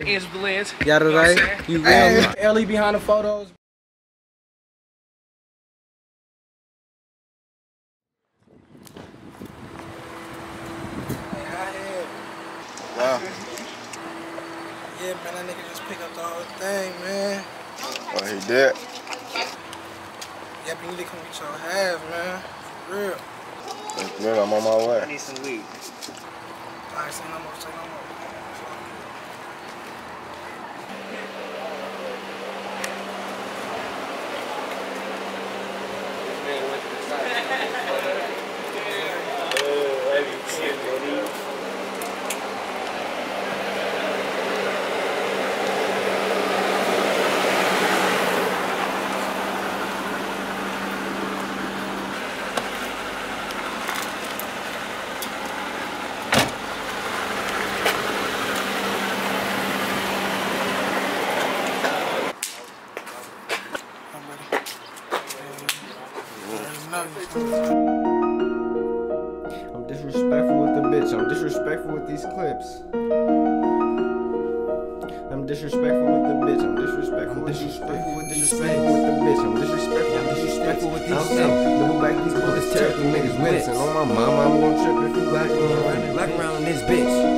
Ends with the lens. Got it You know what I'm right. saying? You Hey. real. Ellie behind the photos. Wow. Yeah, man, that nigga just picked up the whole thing, man. Oh, he did. Yep, you need to come get your half, man. For real. That's good. I'm on my way. I need some weed. Alright, say no more, say no more. I'm disrespectful with the bitch. I'm disrespectful with these clips. I'm disrespectful with the bitch. I'm disrespectful. I'm disrespectful with disrespectful with the bitch. I'm disrespectful. I'm disrespectful with these clips. Double back these bullets, tear through niggas' whips. And on my mama, I'm gonna trip if you black around. Black around this bitch.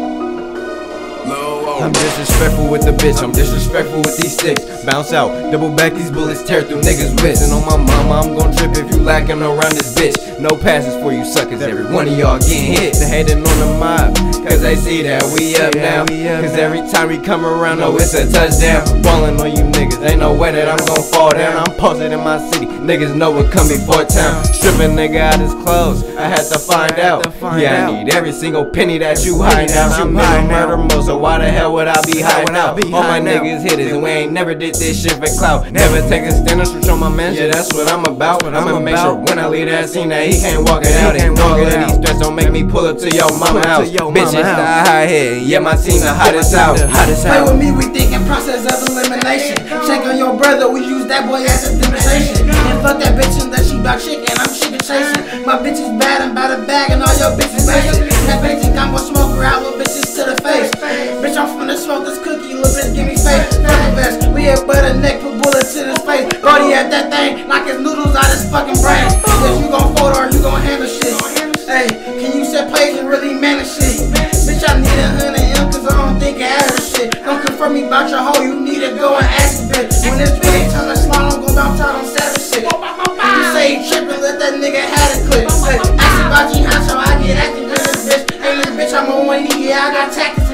I'm disrespectful with the bitch, I'm disrespectful with these sticks. Bounce out, double back these bullets, tear through niggas' wits. And on my mama, I'm gon' trip if you lacking around this bitch. No passes for you suckers, every one of y'all getting hit. They hating on the mob, cause they see that we up now. Cause every time we come around, oh, it's a touchdown. Falling on you niggas, ain't no way that I'm gon' fall down. I'm posted in my city, niggas know what come before town. Stripping nigga out his clothes, I had to find out. Yeah, I need every single penny that you hide out. I'm in a murder mode, so why the hell would I be hiding out? All my niggas hitters, and we ain't never did this shit for clout. Never take a stand and switch my man, yeah, that's what I'm about. I'ma make sure when I leave that scene that he can't walk it out. And all of these threats don't make me pull up to your mama house. Bitch, it's the high head, yeah, my team the hottest out. Hottest Play out. with me, we thinking process of elimination. Check on your brother, we use that boy as a demonstration. And fuck that bitch and that she bout chicken, I'm chicken chasing. My bitch is bad, I'm about a bag, and all your bitches basic. His. Brody at that thing, knock his noodles out his fucking brain. If you gon' fold or you gon' handle shit. Hey, can you set plays and really manage shit? Bitch, I need a hundred M cause I don't think I average shit. Don't confirm me about your hoe, you need to go and ask a bitch. When this bitch turn to slide, I'm gon' bounce out on savage shit. You say he trippin', let that nigga have a clip. Hey, ask about you, how so I get active with this bitch. Hey, this bitch, I'm on one knee, yeah, I got tactics